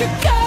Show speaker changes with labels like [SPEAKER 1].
[SPEAKER 1] you go.